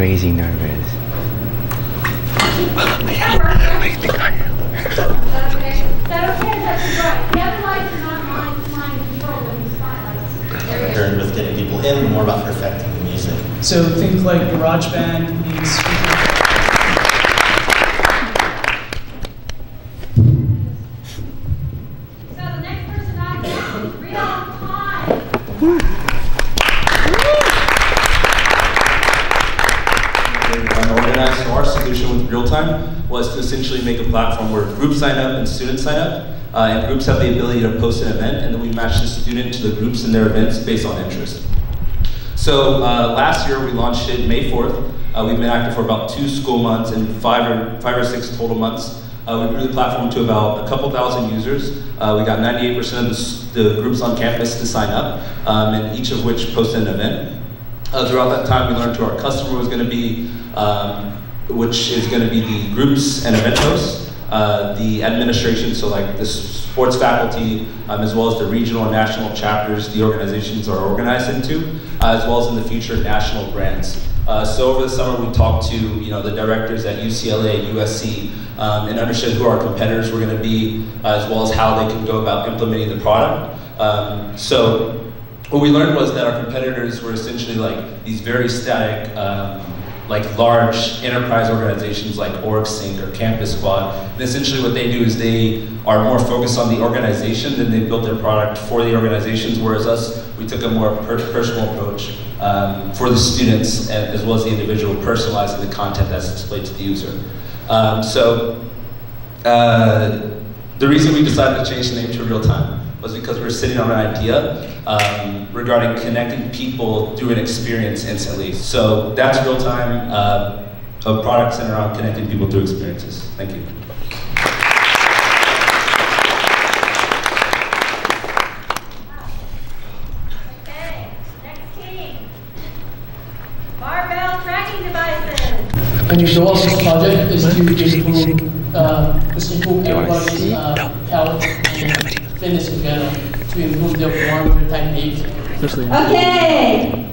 crazy nervous. I think I am. That okay? Is that okay? That's right. The other lights are not mine, mine control of these spotlights. There you go. concerned with getting people in, more about perfecting the music. So think like GarageBand meets So the next person up is Real Time. So our solution with Realtime was to essentially make a platform where groups sign up and students sign up, uh, and groups have the ability to post an event, and then we match the student to the groups and their events based on interest. So uh, last year we launched it May 4th. Uh, we've been active for about two school months and five or five or six total months. Uh, we grew the platform to about a couple thousand users. Uh, we got 98% of the, the groups on campus to sign up, um, and each of which posted an event. Uh, throughout that time, we learned who our customer was going to be, um, which is going to be the groups and event hosts, uh, the administration, so like the sports faculty, um, as well as the regional and national chapters the organizations are organized into, uh, as well as in the future national grants. Uh, so over the summer, we talked to you know the directors at UCLA, USC, um, and understood who our competitors were going to be, as well as how they can go about implementing the product. Um, so what we learned was that our competitors were essentially like these very static, um, like large enterprise organizations like OrgSync or Campus Squad. And essentially what they do is they are more focused on the organization than they built their product for the organizations, whereas us, we took a more per- personal approach um, for the students as well as the individual, personalizing the content that's displayed to the user. Um, so uh, the reason we decided to change the name to Real Time was because we were sitting on an idea um, regarding connecting people through an experience instantly. So that's Real Time, uh, a product centered around connecting people through experiences. Thank you. Okay, next team. Barbell tracking devices. And the goal of this project is to improve, uh, is improve you everybody's uh, health and fitness in general, to improve their warm techniques. Okay,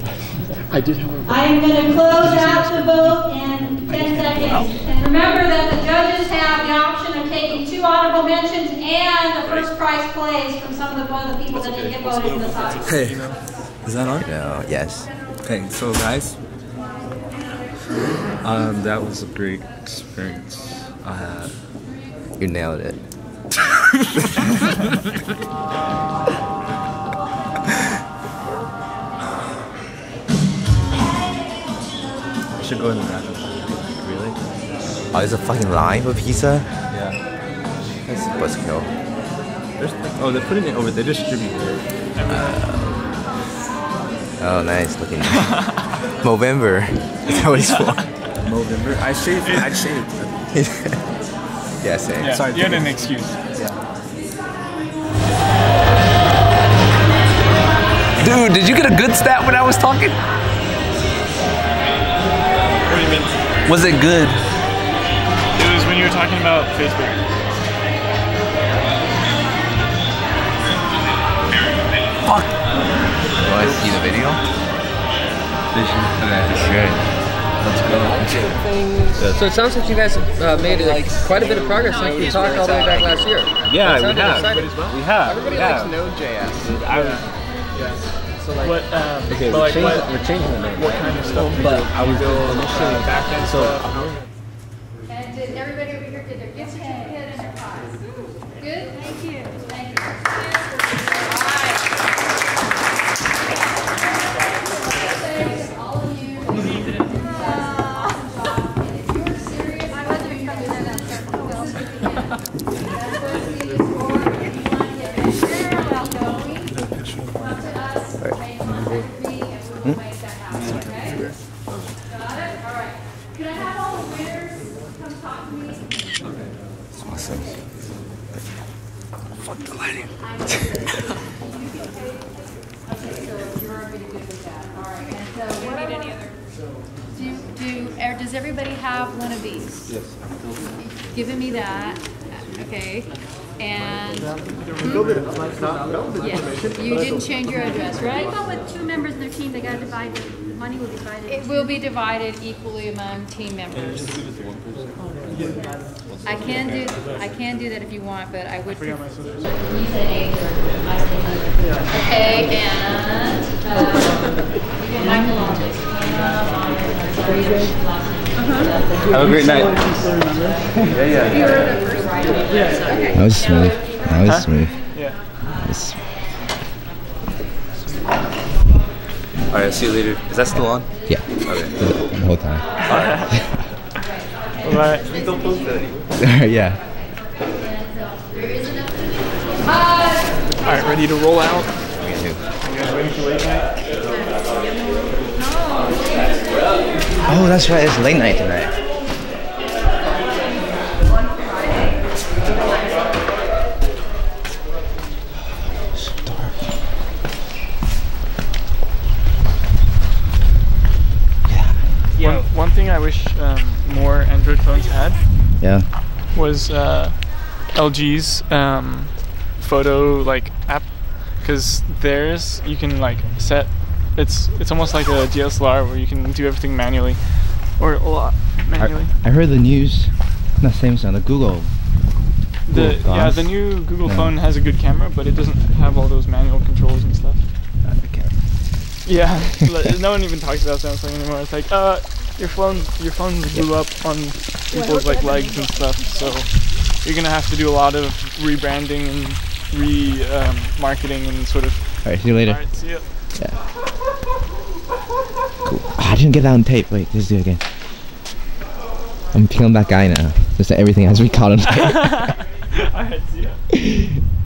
I did have a. I am going to close out the vote in 10 seconds. And remember that the judges have the option of taking two honorable mentions and the first prize plays from some of the, one of the people that didn't get voted in the top. Hey, is that on? No, yes. Okay, so guys, um, that was a great experience I had. You nailed it. I should go in the bathroom. Really? Oh, there's a fucking line for pizza? Yeah. That's a buzzkill. There's, oh, they're putting it over. They distribute it. Uh, oh, nice looking. Movember. Is that what it's for? November. I shaved. I shaved. yeah, same. Yeah, Sorry, you had an excuse. Dude, did you get a good stat when I was talking? What do you mean? Was it good? It was when you were talking about Facebook. Fuck. You want to see the video? Okay. So it sounds like you guys have uh, made uh, quite a bit of progress since we talked all the way back last year. Yeah, we have. exciting. We have. Everybody we likes have. Node.js. I was, So like, what, um, okay, but we're, like changing, what, we're changing the name. what kind of stuff? do you But? I was build initially uh, back end so stuff. And did everybody over here get their gift certificate and their prize? Good, thank you, thank you. What need any other? Do, do, or does everybody have one of these? Yes. Giving me that, okay, and. Yes, you didn't change your address, right? People with two members in their team, they gotta divide the money will be divided. It will be divided equally among team members. I can do, I can do that if you want, but I would. pref- You said eight, or I said hundred. Okay, and, uh, Michael Aldis, Hannah Myers, sorry, last name. Have a great night. Yeah, yeah. You were the first one. Okay. That was smooth. That was Huh? smooth. Yeah. All right, see you later. Is that still on? yeah. Okay. The whole time. Bye. We don't post it anymore. yeah. All right, ready to roll out? Me too. You guys ready for late night? Oh, that's right. It's late night tonight. So dark. One, one thing I wish um, more Android phones had Yeah. was uh, LG's um, photo like app, because theirs you can like set. It's it's almost like a DSLR where you can do everything manually, or a lot manually. I, I heard the news. Not Samsung. The Google. The Google yeah, the new Google phone has a good camera, but it doesn't have all those manual controls and stuff. Uh, okay. Yeah, no one even talks about Samsung anymore. It's like, uh, your phone, your phone blew up on people's like legs and stuff. So you're gonna have to do a lot of rebranding and re um, marketing and sort of. All right. See you later. Alright, see ya. Yeah. Cool. Ah, I didn't get that on tape. Wait, let's do it again. I'm becoming that guy now. Just that everything has to be caught on. Alright, see ya.